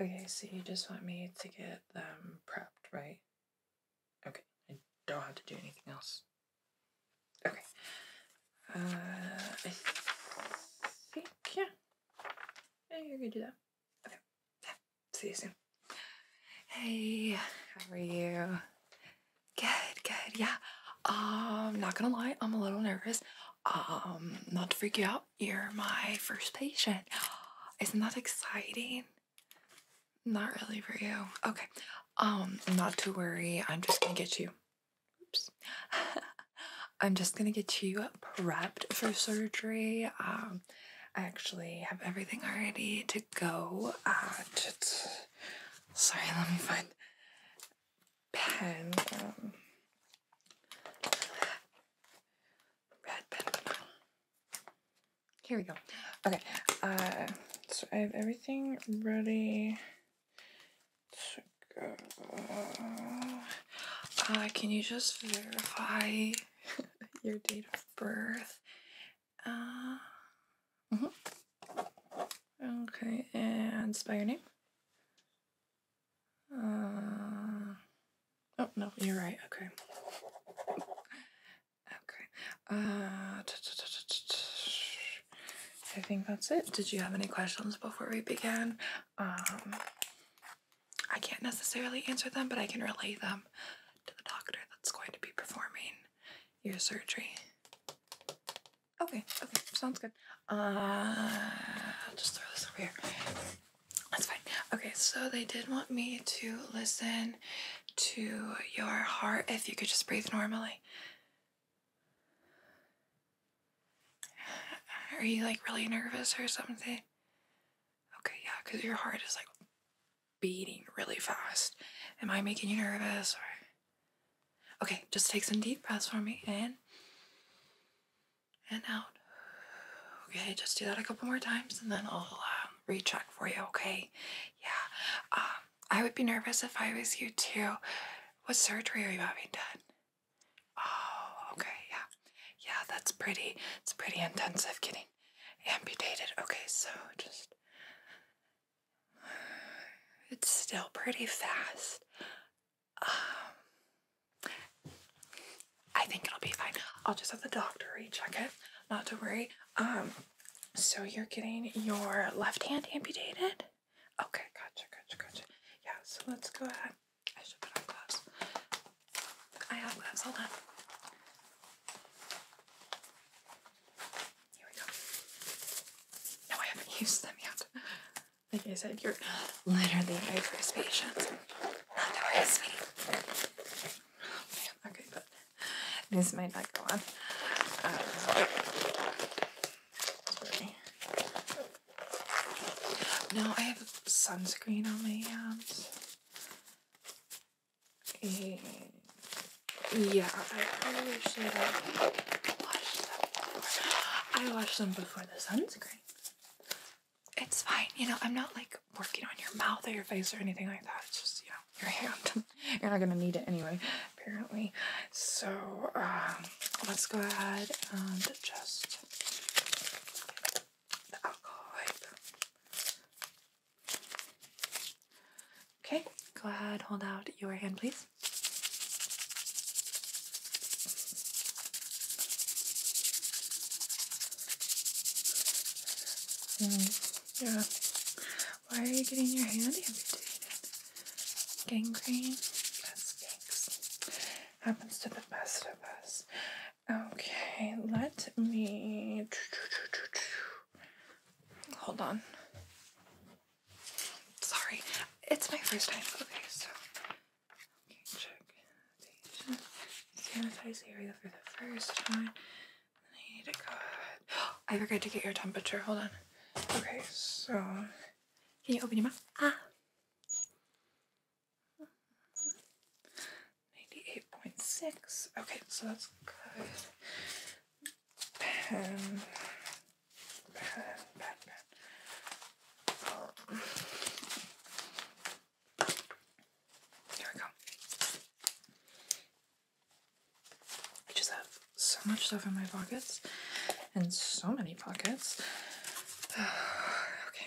Okay, so you just want me to get them prepped, right? Okay, I don't have to do anything else. Okay. Uh, I think, yeah. Yeah, you're gonna do that. Okay. Yeah. See you soon. Hey, how are you? Good, good, yeah. Um, not gonna lie, I'm a little nervous. Um, not to freak you out, you're my first patient. Isn't that exciting? Not really for you. Okay. Um, not to worry. I'm just gonna get you. Oops. I'm just gonna get you prepped for surgery. Um, I actually have everything ready to go. Uh, just, sorry, let me find pen. Um, red pen. Here we go. Okay. Uh, so I have everything ready. Uh, can you just verify your date of birth? Uh, mhm. Okay, and spell your name. Uh, oh no, you're right. Okay. Okay. Uh, I think that's it. Did you have any questions before we began? Um, I can't necessarily answer them, but I can relay them to the doctor that's going to be performing your surgery. Okay, okay, sounds good. Uh, I'll just throw this over here. That's fine. Okay, so they did want me to listen to your heart if you could just breathe normally. Are you like really nervous or something? Okay, yeah, because your heart is like beating really fast. Am I making you nervous or? Okay, just take some deep breaths for me. In and out. Okay, just do that a couple more times and then I'll uh, recheck for you, okay? Yeah. Um, I would be nervous if I was you too. What surgery are you having done? Oh, okay, yeah. Yeah, that's pretty, it's pretty intensive getting amputated. Okay, so just. It's still pretty fast. Um, I think it'll be fine. I'll just have the doctor recheck it. Not to worry. Um, so you're getting your left hand amputated? Okay, gotcha, gotcha, gotcha. Yeah, so let's go ahead. I should put on gloves. I have gloves, hold on. Here we go. No, I haven't used them yet. Like I said, you're literally my first patient. Not sweetie. Oh okay, but this might not go on. Sorry. No, I have sunscreen on my hands. And yeah, I probably should have washed them before. I washed them before the sunscreen. You know, I'm not like working on your mouth or your face or anything like that. It's just, you know, your hand. You're not gonna need it anyway, apparently. So, um, let's go ahead and just the alcohol wipe. Okay, go ahead, hold out your hand, please. Mm, yeah. Why are you getting your hand amputated? Gangrene? That stinks. Happens to the best of us. Okay, let me. Hold on. Sorry, it's my first time. Okay, so. Okay, check. Sanitize the area for the first time. I need to go ahead. I forgot to get your temperature. Hold on. Okay, so. Can you open your mouth? Ah. 98.6. Okay, so that's good. Pen. Pen, pen, pen. Here we go. I just have so much stuff in my pockets and so many pockets. okay.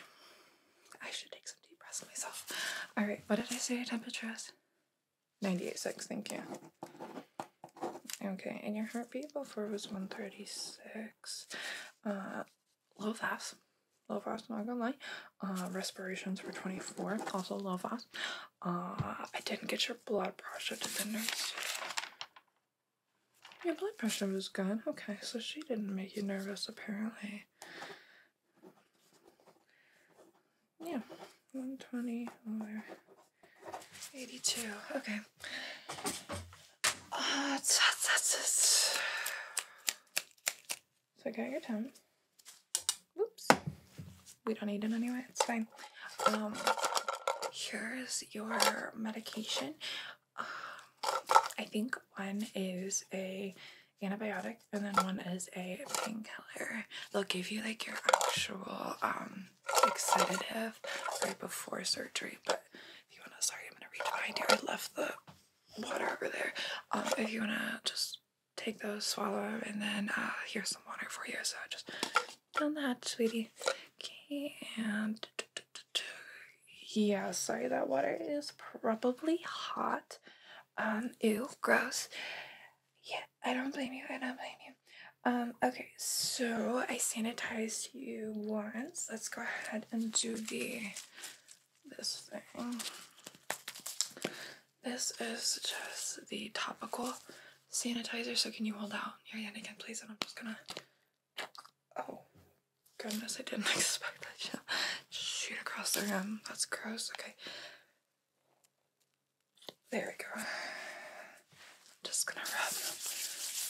I should take some deep breaths. impressed myself. All right, what did I say your temperature is? 98.6, thank you. Okay, and your heartbeat before was 136. Uh, low fast. Low fast, not gonna lie. Uh, respirations were 24, also low fast. Uh, I didn't get your blood pressure to the nurse. Your blood pressure was good. Okay, so she didn't make you nervous, apparently. Yeah, 120 over 82. Okay. Uh, that's, that's, that's, So I got your tongue. Oops. We don't need it anyway. It's fine. Um, here's your medication. Um, I think one is a antibiotic and then one is a painkiller. They'll give you like your actual um like sedative right before surgery. But if you wanna sorry, I'm gonna reach behind you. I left the water over there. Um if you wanna just take those, swallow, and then uh here's some water for you. So just done that, sweetie. Okay, and yeah, sorry, that water is probably hot. Um, ew, gross. Yeah, I don't blame you. I don't blame you. Um, okay, so I sanitized you once. Let's go ahead and do the this thing. This is just the topical sanitizer. So can you hold out your hand again, please? And I'm just gonna. Oh, goodness! I didn't expect that. Just shoot across the room. That's gross. Okay. There we go. Just gonna rub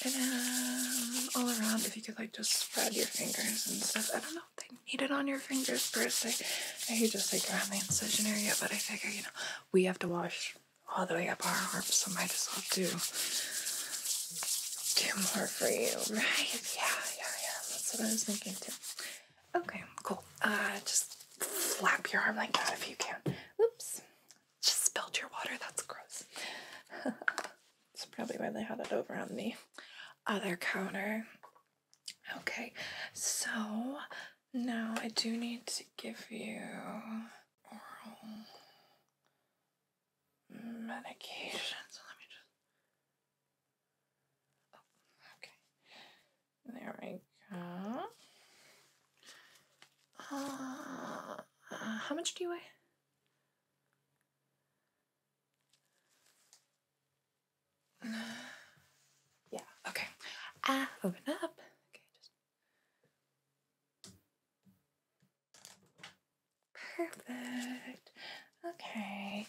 it in all around. If you could like just spread your fingers and stuff. I don't know if they need it on your fingers per se. I just like around the incision area, but I figure, you know, we have to wash all the way up our arms, so might as well do do more for you, right? Yeah, yeah, yeah. That's what I was thinking too. Okay, cool. Uh just flap your arm like that if you can. Oops. Just spilled your water. That's gross. That's probably why they had it over on the other counter. Okay, so now I do need to give you oral medication. So let me just. Oh, okay. There we go. Uh, how much do you weigh? Ah, open up. Okay, just perfect. Okay,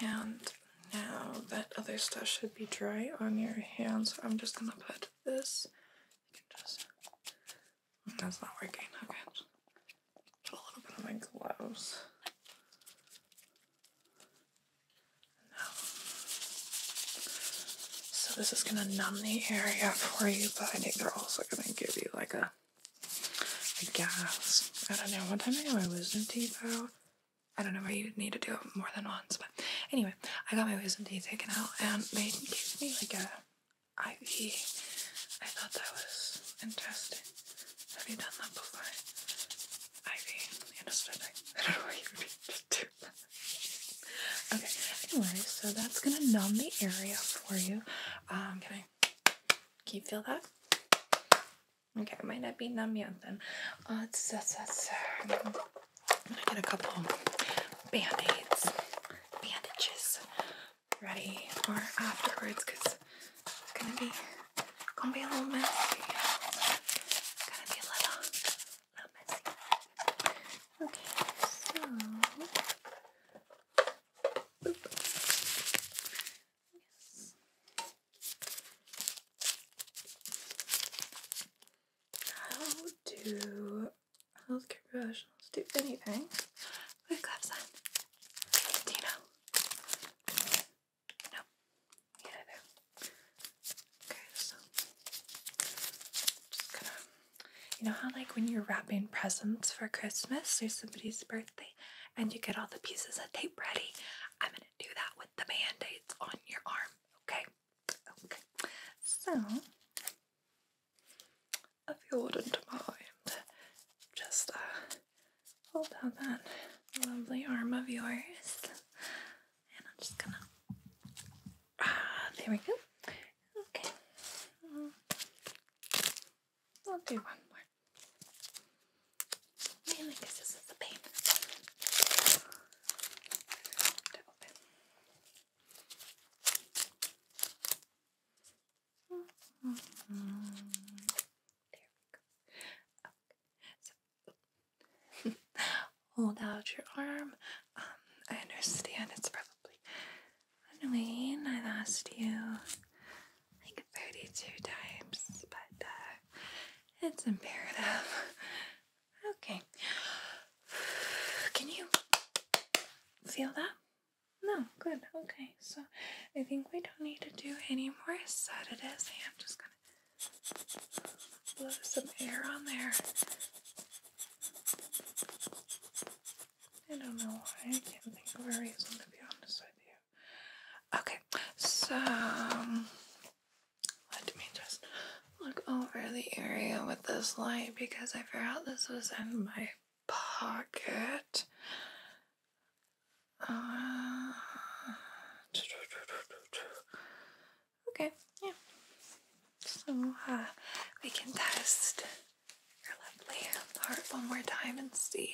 and now that other stuff should be dry on your hands. I'm just gonna put this. You can just. That's not working. Okay, put a little bit on my gloves. So this is gonna numb the area for you, but I think they're also gonna give you like a, a gas. I don't know. One time I got my wisdom teeth out. I don't know why you need to do it more than once, but anyway, I got my wisdom teeth taken out and they gave me like a IV. I thought that was interesting. Have you done that before? IV anesthetic. I don't know why you would just do that. Okay, anyway, so that's gonna numb the area for you. Um, can I can you feel that? Okay, it might not be numb yet then. Uh, it's, it's, I'm gonna get a couple band-aids, bandages ready for afterwards because it's gonna be gonna be a little messy. It's gonna be a little, little messy. Okay, so boop. Yes. How do healthcare professionals do anything with gloves on? Do you know? No. Yeah, know. Okay, so just gonna you know how like when you're wrapping presents for Christmas or somebody's birthday and you get all the pieces of tape ready? I'm gonna do that with the band-aids on your arm, okay? Okay. So if you wouldn't mind, just uh, hold out that lovely arm of yours. And I'm just gonna. Ah, there we go. Okay. Mm. I'll do one more. Mainly because this is a pain. To open. There we go. Hold out your arm. Um, I understand it's probably annoying. I've asked you like 32 times, but uh, it's imperative. Okay. Can you feel that? No, good. Okay, so I think we don't need to do any more sedatives. I'm just gonna blow some air on there. I don't know why. I can't think of a reason to be honest with you. Okay, so um, let me just look over the area with this light because I forgot this was in my pocket. Uh, okay, yeah. So uh, we can test your lovely heart one more time and see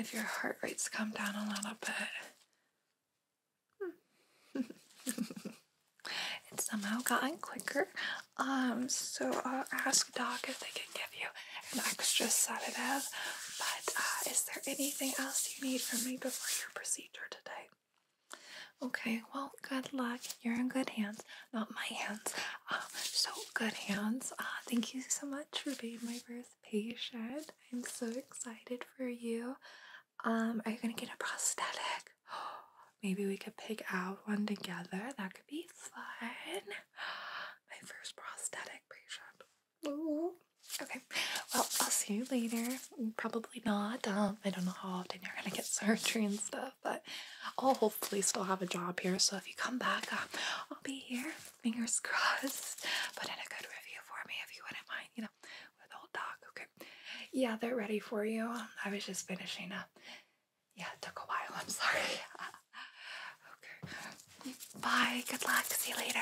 if your heart rate's come down a little bit. It's somehow gotten quicker. Um, so I'll ask Doc if they can give you an extra sedative. But uh, is there anything else you need from me before your procedure today? Okay, well, good luck. You're in good hands, not my hands. Um, so good hands. Uh, thank you so much for being my first patient. I'm so excited for you. Um, are you gonna get a prosthetic? Maybe we could pick out one together. That could be fun. My first prosthetic patient. Ooh. Okay. Well, I'll see you later. Probably not. Um, I don't know how often you're gonna get surgery and stuff, but I'll hopefully still have a job here. So if you come back, uh, I'll be here. Fingers crossed. Put in a good review for me if you wouldn't mind. You know, with old dog. Okay. Yeah, they're ready for you. I was just finishing up. Yeah, it took a while. I'm sorry. okay. Bye. Good luck. See you later.